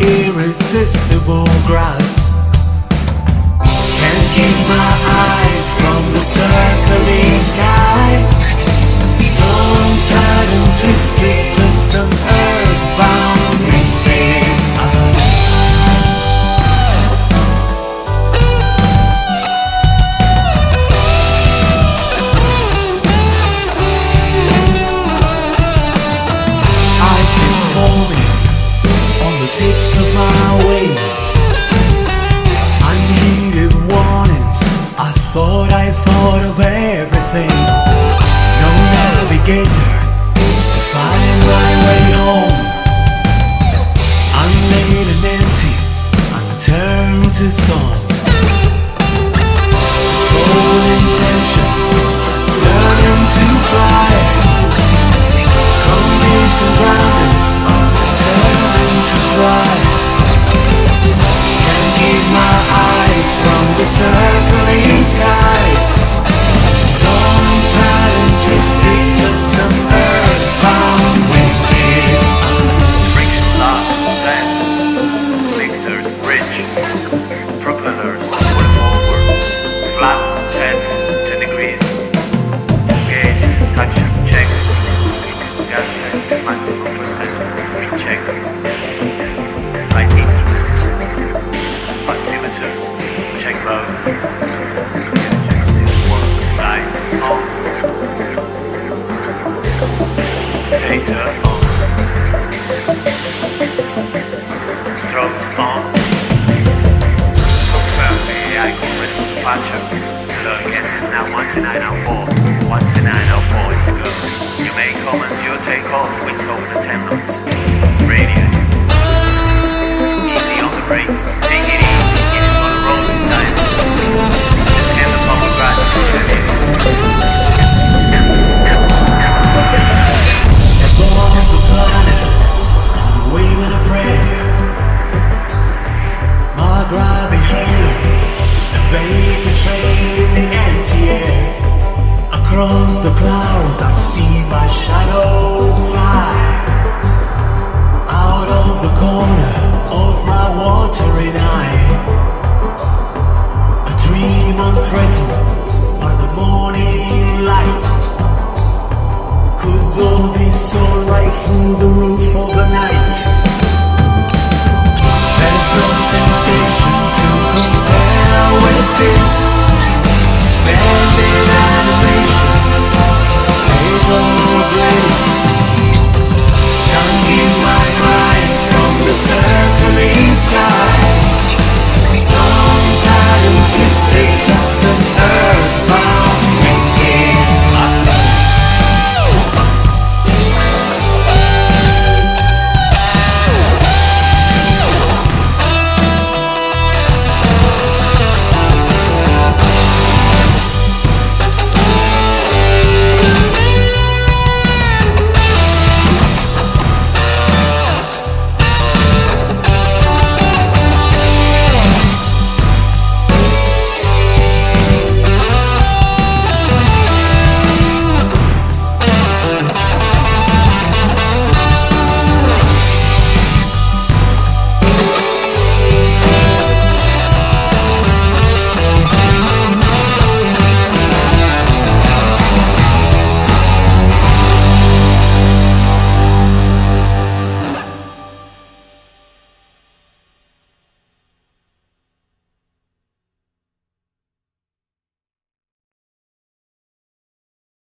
irresistible grass. Can't keep my eyes from the circling sky. Tongue tied and twisted, just an of my wings. I needed warnings. I thought I thought of everything. No navigator to find my way home. Unmade and empty, unturned to stone. Maximum percent, recheck, flight instruments, altimeters, check both, One lights on, data on. Strobes on. Confirm the with departure. Hello again, it's now 12904. 12904 is a take off, wings at 10 knots. Radio. Easy on the brakes. Take it easy, it is on a roll this time. Just scan the topograph. Above the planet, on a wing and a prayer. Across the clouds I see my shadow fly Out of the corner of my watery eye. A dream unthreatened by the morning light. Could blow this soul right through the roof of the night. There's no sensation to compare with this.